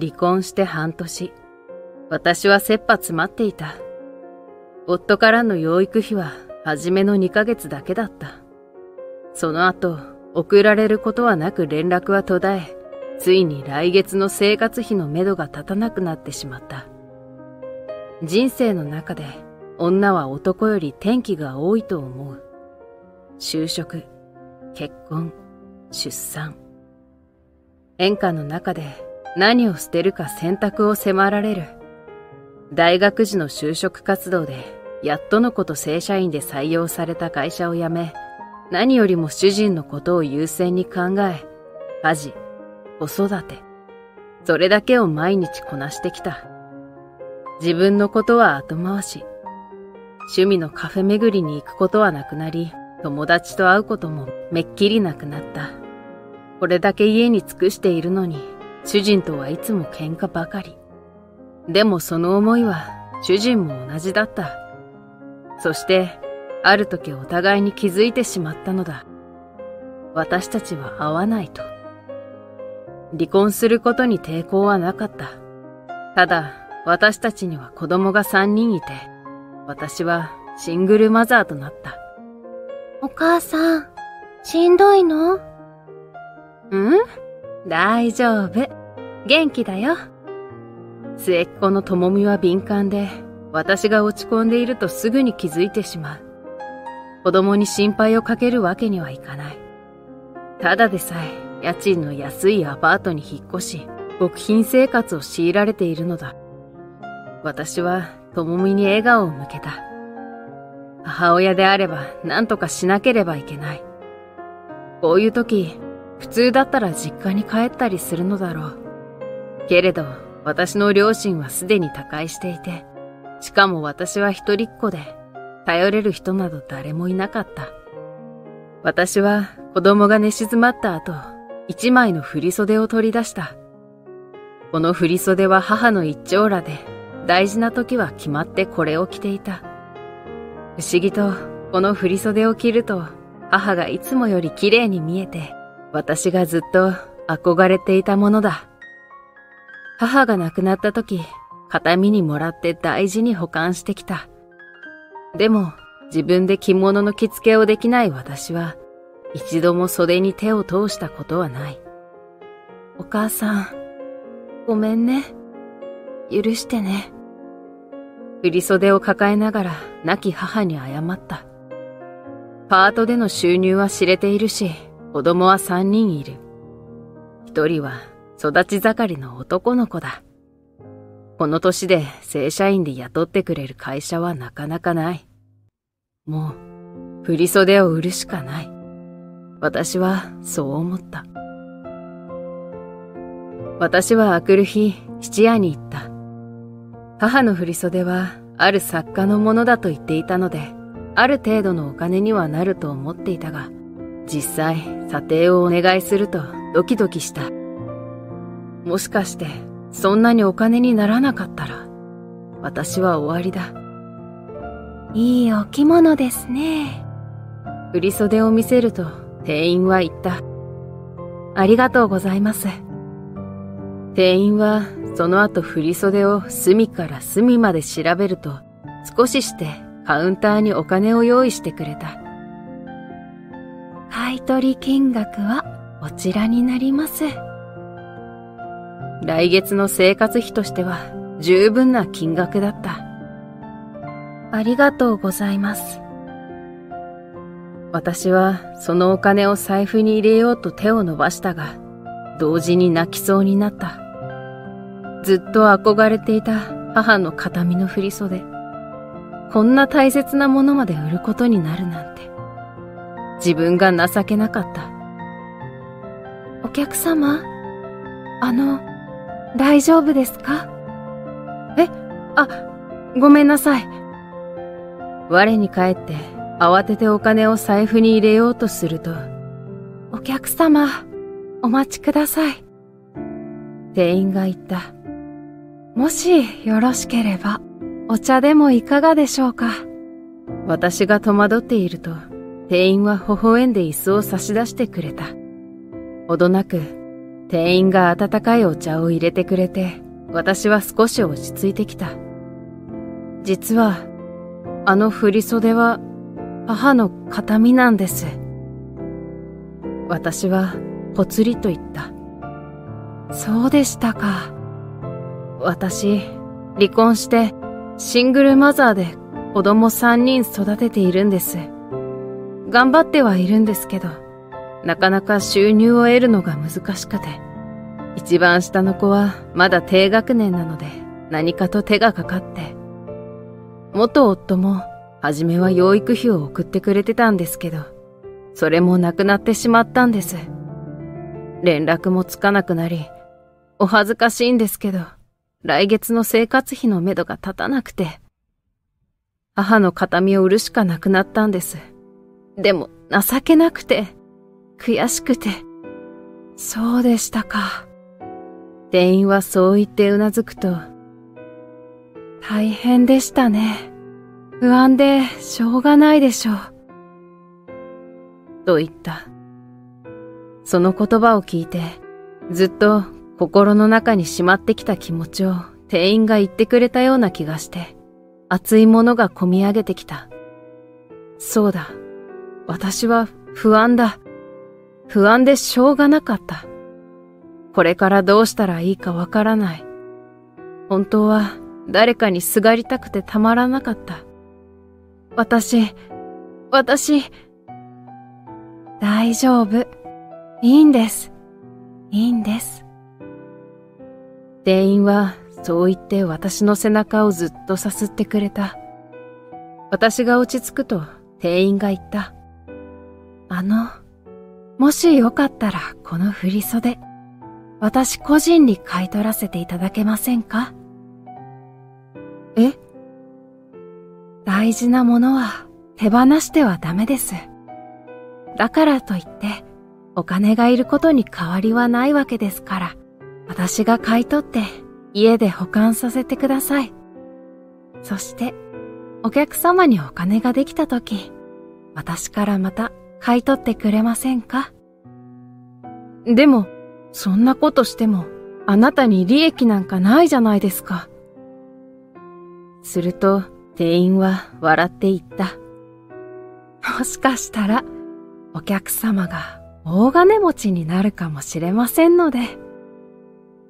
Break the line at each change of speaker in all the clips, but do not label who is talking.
離婚して半年。私は切羽詰まっていた。夫からの養育費は初めの2ヶ月だけだった。その後、送られることはなく連絡は途絶え、ついに来月の生活費のめどが立たなくなってしまった。人生の中で女は男より天気が多いと思う。就職、結婚、出産。演歌の中で何を捨てるか選択を迫られる。大学時の就職活動でやっとのこと正社員で採用された会社を辞め、何よりも主人のことを優先に考え、家事、子育て、それだけを毎日こなしてきた。自分のことは後回し。趣味のカフェ巡りに行くことはなくなり、友達と会うこともめっきりなくなった。これだけ家に尽くしているのに、主人とはいつも喧嘩ばかり。でもその思いは主人も同じだった。そしてある時お互いに気づいてしまったのだ。私たちは会わないと。離婚することに抵抗はなかった。ただ、私たちには子供が三人いて、私はシングルマザーとなった。
お母さん、しんどいの？
うん？大丈夫。元気だよ。末っ子のともみは敏感で、私が落ち込んでいるとすぐに気づいてしまう。子供に心配をかけるわけにはいかない。ただでさえ家賃の安いアパートに引っ越し、極貧生活を強いられているのだ。私は、ともみに笑顔を向けた。母親であれば何とかしなければいけない。こういう時、普通だったら実家に帰ったりするのだろう。けれど、私の両親はすでに他界していて、しかも私は一人っ子で、頼れる人など誰もいなかった。私は子供が寝静まった後、一枚の振袖を取り出した。この振袖は母の一丁羅で、大事な時は決まってこれを着ていた。不思議と、この振袖を着ると、母がいつもより綺麗に見えて、私がずっと憧れていたものだ。母が亡くなった時、形見にもらって大事に保管してきた。でも、自分で着物の着付けをできない私は、一度も袖に手を通したことはない。
お母さん、ごめんね。許してね。
振袖を抱えながら亡き母に謝った。パートでの収入は知れているし、子供は三人いる。一人は育ち盛りの男の子だ。この年で正社員で雇ってくれる会社はなかなかない。もう、振袖を売るしかない。私はそう思った。私はあくる日、質屋に行った。母の振袖は、ある作家のものだと言っていたので、ある程度のお金にはなると思っていたが、実際、査定をお願いするとドキドキした。もしかしてそんなにお金にならなかったら、私は終わりだ。
いいお着物ですね。
振袖を見せると店員は言った。ありがとうございます。店員はその後振袖を隅から隅まで調べると少ししてカウンターにお金を用意してくれた。
買取金額はこちらになります。
来月の生活費としては十分な金額だった。
ありがとうございます。
私はそのお金を財布に入れようと手を伸ばしたが、同時に泣きそうになった。ずっと憧れていた母の形見の振り袖。こんな大切なものまで売ることになるなんて。自分が情けなかった。
お客様あの、大丈夫ですか？
え、あ、ごめんなさい。我に返って慌ててお金を財布に入れようとすると、
お客様、お待ちください。
店員が言った。
もしよろしければ、お茶でもいかがでしょうか？
私が戸惑っていると、店員は微笑んで椅子を差し出してくれた。ほどなく店員が温かいお茶を入れてくれて、私は少し落ち着いてきた。実は、あの振袖は母の形見なんです。私はぽつりと言った。そうでしたか。私、離婚してシングルマザーで子供三人育てているんです。頑張ってはいるんですけど、なかなか収入を得るのが難しくて。一番下の子はまだ低学年なので何かと手がかかって。元夫も初めは養育費を送ってくれてたんですけど、それもなくなってしまったんです。連絡もつかなくなり、お恥ずかしいんですけど、来月の生活費のめどが立たなくて、母の形見を売るしかなくなったんです。でも情けなくて、悔しくて、そうでしたか。店員はそう言ってうなずくと、大変でしたね。不安でしょうがないでしょう。と言った。その言葉を聞いて、ずっと心の中にしまってきた気持ちを店員が言ってくれたような気がして、熱いものがこみ上げてきた。そうだ。私は不安だ。不安でしょうがなかった。これからどうしたらいいかわからない。本当は誰かにすがりたくてたまらなかった。私、私、大丈夫。いいんです。いいんです。店員はそう言って私の背中をずっとさすってくれた。私が落ち着くと店員が言った。あの、もしよかったらこの振り袖、私個人に買い取らせていただけませんか？え？大事なものは手放してはダメです。だからといって、お金がいることに変わりはないわけですから、私が買い取って家で保管させてください。そして、お客様にお金ができたとき、私からまた買い取ってくれませんか？でも、そんなことしても、あなたに利益なんかないじゃないですか。すると、店員は笑って言った。もしかしたら、お客様が大金持ちになるかもしれませんので、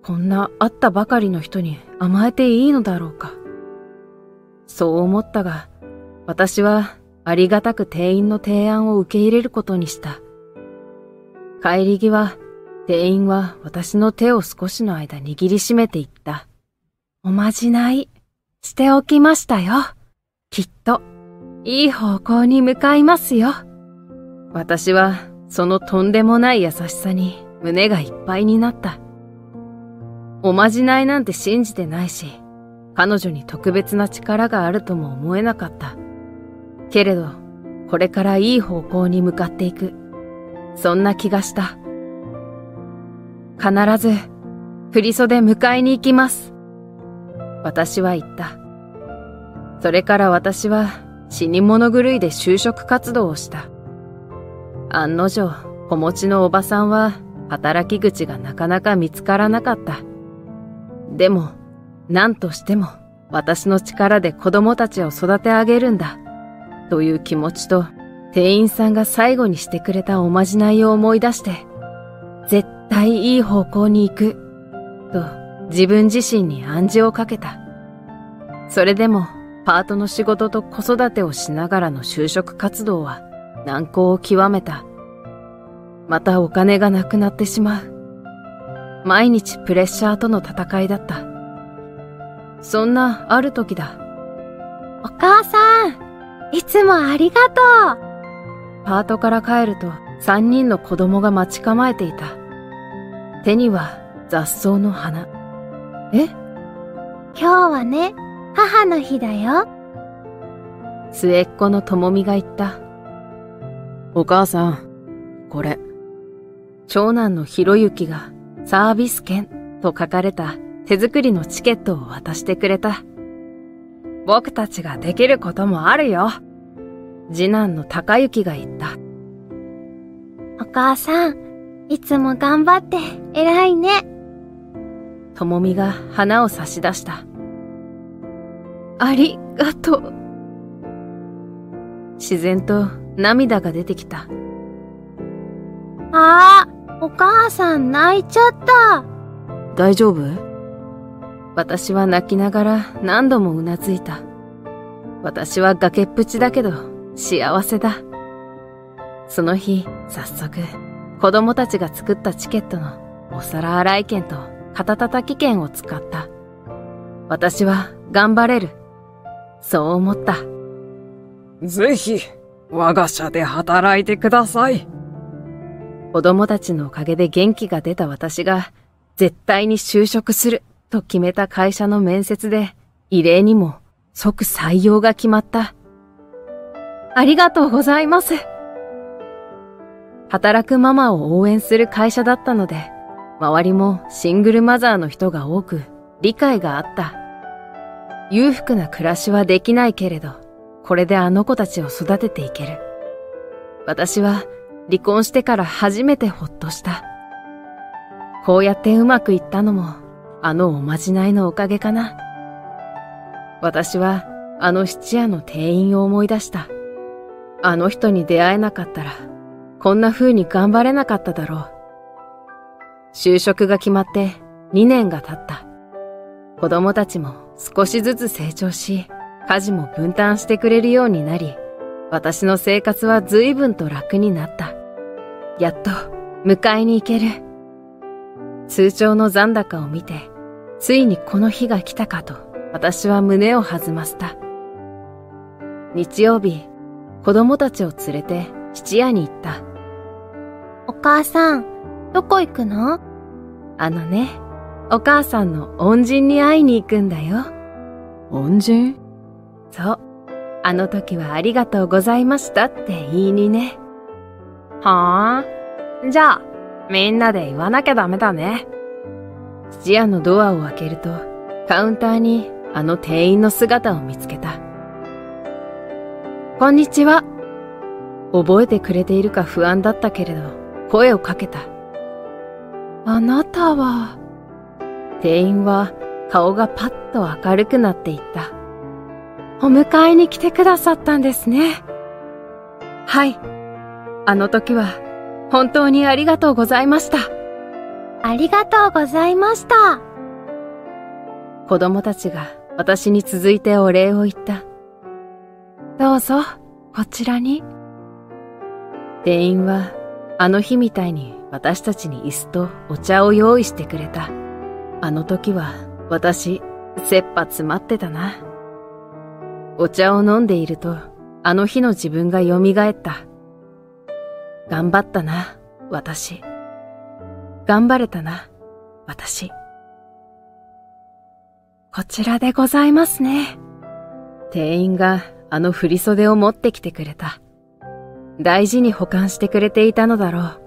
こんな会ったばかりの人に甘えていいのだろうか。そう思ったが、私はありがたく店員の提案を受け入れることにした。帰り際、店員は私の手を少しの間握りしめていった。おまじないしておきましたよ。きっと、いい方向に向かいますよ。私はそのとんでもない優しさに胸がいっぱいになった。おまじないなんて信じてないし、彼女に特別な力があるとも思えなかった。けれど、これからいい方向に向かっていく。そんな気がした。必ず、振袖迎えに行きます。私は言った。それから私は死に物狂いで就職活動をした。案の定、子持ちのおばさんは働き口がなかなか見つからなかった。でも、何としても私の力で子供たちを育て上げるんだ。という気持ちと、店員さんが最後にしてくれたおまじないを思い出して、絶対いい方向に行く、と自分自身に暗示をかけた。それでも、パートの仕事と子育てをしながらの就職活動は難航を極めた。またお金がなくなってしまう。毎日プレッシャーとの戦いだった。そんなある時だ。
お母さん、いつもありがと
う。パートから帰ると三人の子供が待ち構えていた。手には雑草の花。え？
今日はね、母の日だよ。
末っ子のともみが言った。お母さん、これ。長男のひろゆきがサービス券と書かれた手作りのチケットを渡してくれた。僕たちができることもあるよ。次男の高雪が言った。
お母さん、いつも頑張って偉いね。
ともみが花を差し出した。ありがとう。自然と涙が出てきた。
ああ、お母さん泣いちゃった。
大丈夫？私は泣きながら何度もうなずいた。私は崖っぷちだけど幸せだ。その日、早速、子供たちが作ったチケットのお皿洗い券と肩叩き券を使った。私は頑張れる。そう思った。
ぜひ、我が社で働いてください。
子供たちのおかげで元気が出た私が、絶対に就職すると決めた会社の面接で、異例にも即採用が決まった。ありがとうございます。働くママを応援する会社だったので、周りもシングルマザーの人が多く、理解があった。裕福な暮らしはできないけれど、これであの子たちを育てていける。私は離婚してから初めてほっとした。こうやってうまくいったのも、あのおまじないのおかげかな。私はあの質屋の店員を思い出した。あの人に出会えなかったら、こんな風に頑張れなかっただろう。就職が決まって2年が経った。子供たちも少しずつ成長し、家事も分担してくれるようになり、私の生活は随分と楽になった。やっと迎えに行ける。通帳の残高を見て、ついにこの日が来たかと私は胸を弾ませた。日曜日、子供たちを連れて質屋に行った。
お母さん、どこ行くの？
あのね、お母さんの恩人に会いに行くんだよ。
恩人？
そう。あの時はありがとうございましたって言いにね。
はあ？じゃあ、みんなで言わなきゃダメだね。
質屋のドアを開けると、カウンターにあの店員の姿を見つけた。こんにちは。覚えてくれているか不安だったけれど、声をかけた。
あなたは、
店員は顔がパッと明るくなっていった。
お迎えに来てくださったんですね。
はい。あの時は本当にありがとうございました。
ありがとうございました。
子供たちが私に続いてお礼を言った。
どうぞ、こちらに。
店員はあの日みたいに私たちに椅子とお茶を用意してくれた。あの時は私、切羽詰まってたな。お茶を飲んでいると、あの日の自分が蘇った。頑張ったな、私。頑張れたな、私。
こちらでございますね。
店員があの振袖を持ってきてくれた。大事に保管してくれていたのだろう。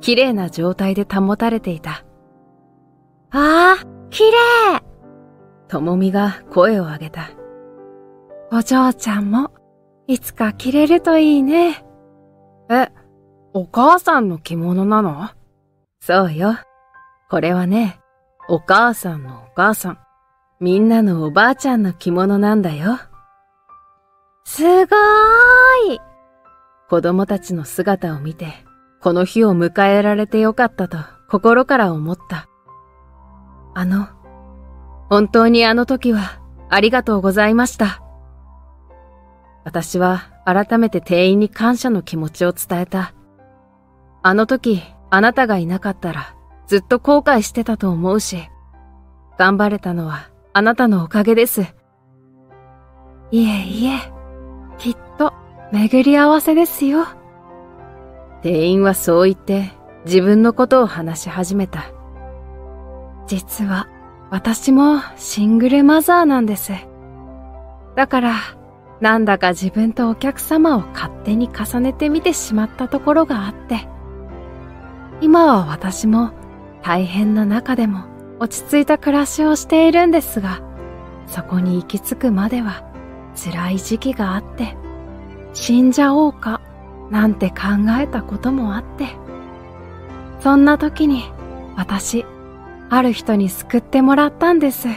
綺麗な状態で保たれていた。
ああ、綺麗
ともみが声を上げた。
お嬢ちゃんも、いつか着れるといいね。
え、お母さんの着物なの？
そうよ。これはね、お母さんのお母さん、みんなのおばあちゃんの着物なんだよ。
すごーい
子供たちの姿を見て、この日を迎えられてよかったと心から思った。あの、本当にあの時はありがとうございました。私は改めて店員に感謝の気持ちを伝えた。あの時あなたがいなかったらずっと後悔してたと思うし、頑張れたのはあなたのおかげです。
いえいえ、きっと巡り合わせですよ。
店員はそう言って自分のことを話し始めた。
実は私もシングルマザーなんです。だから、なんだか自分とお客様を勝手に重ねてみてしまったところがあって、今は私も大変な中でも落ち着いた暮らしをしているんですが、そこに行き着くまでは辛い時期があって、死んじゃおうかなんて考えたこともあって、そんな時に私、ある人に救ってもらったんです。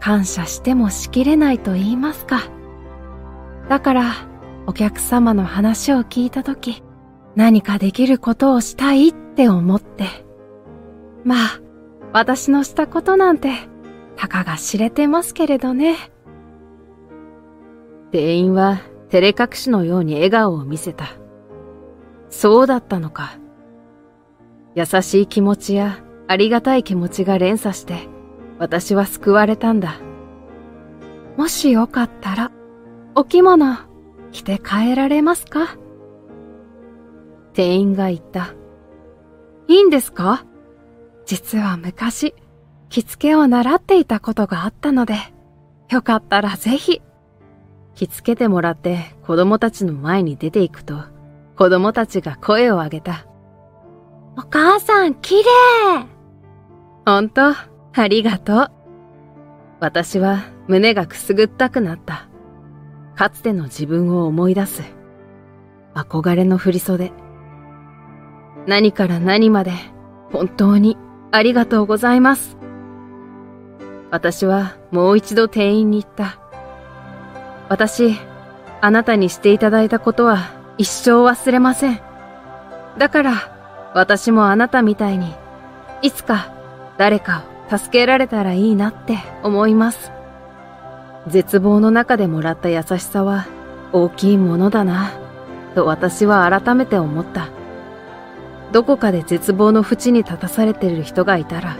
感謝してもしきれないと言いますか。だから、お客様の話を聞いた時、何かできることをしたいって思って。まあ、私のしたことなんて、たかが知れてますけれどね。
店員は照れ隠しのように笑顔を見せた。そうだったのか。優しい気持ちやありがたい気持ちが連鎖して、私は救われたんだ。
もしよかったら、お着物着て帰られますか？
店員が言った。
いいんですか？実は昔、着付けを習っていたことがあったので、よかったらぜひ。
着付けてもらって子供たちの前に出ていくと、子供たちが声を上げた。
お母さん、綺麗
ほんと、ありがとう。私は胸がくすぐったくなった。かつての自分を思い出す。憧れの振袖。何から何まで本当にありがとうございます。私はもう一度店員に言った。私、あなたにしていただいたことは一生忘れません。だから、私もあなたみたいに、いつか誰かを助けられたらいいなって思います。絶望の中でもらった優しさは大きいものだな、と私は改めて思った。どこかで絶望の淵に立たされてる人がいたら、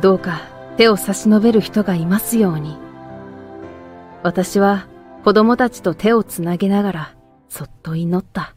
どうか手を差し伸べる人がいますように。私は子供たちと手をつなげながらそっと祈った。